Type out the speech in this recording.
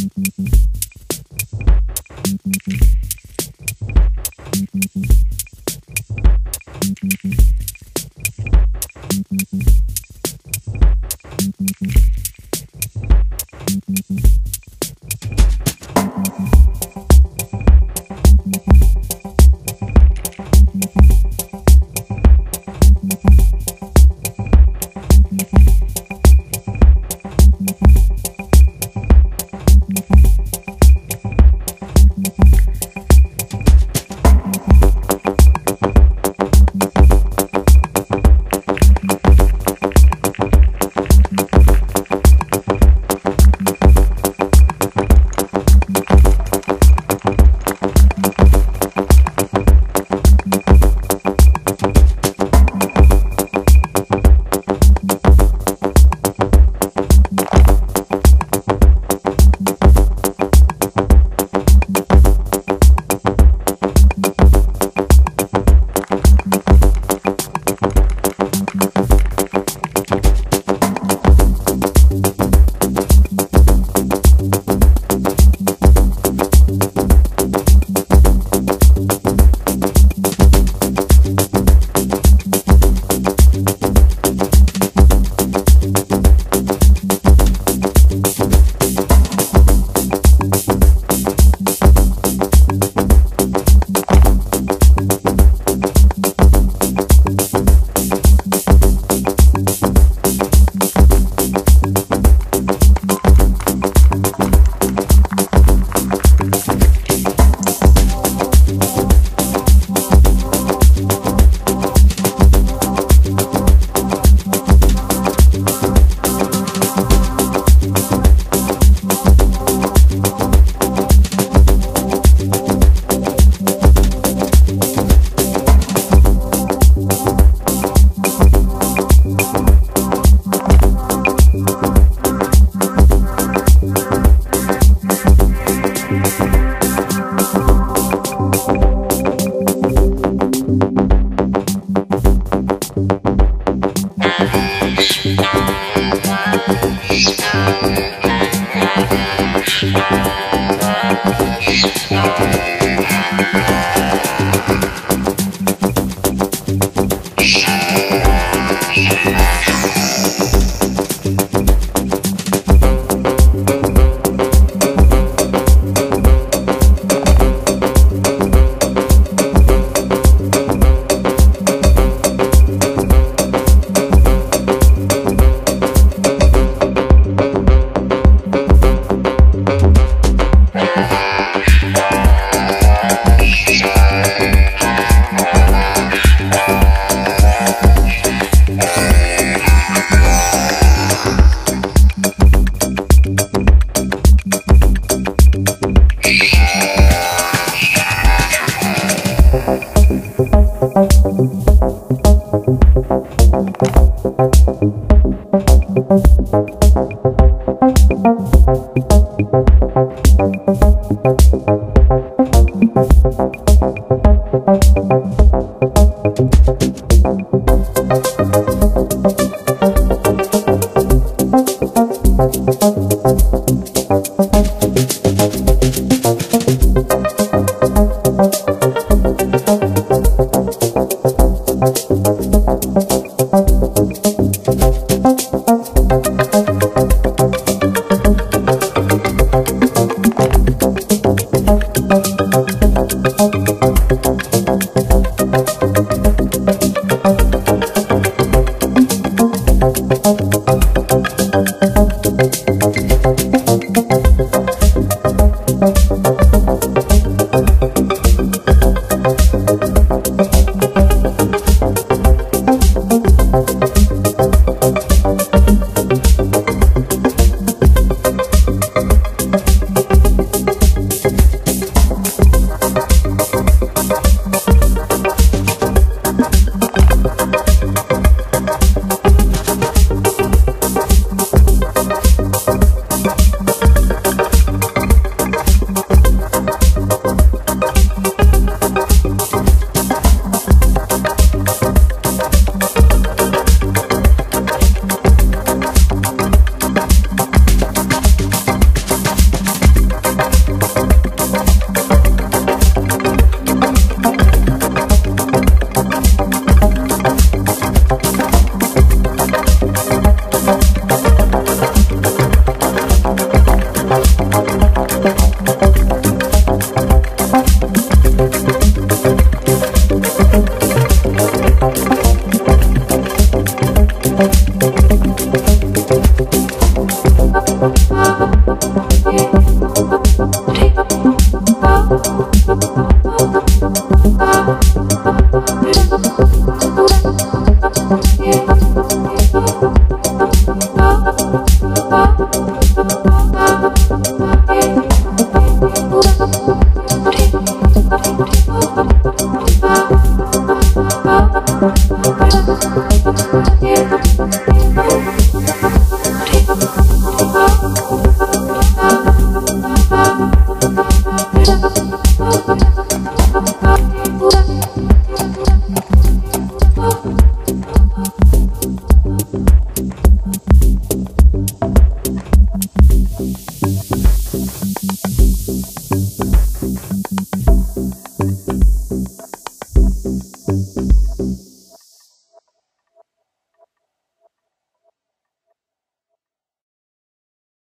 Thank you. Thank you. Thank Thank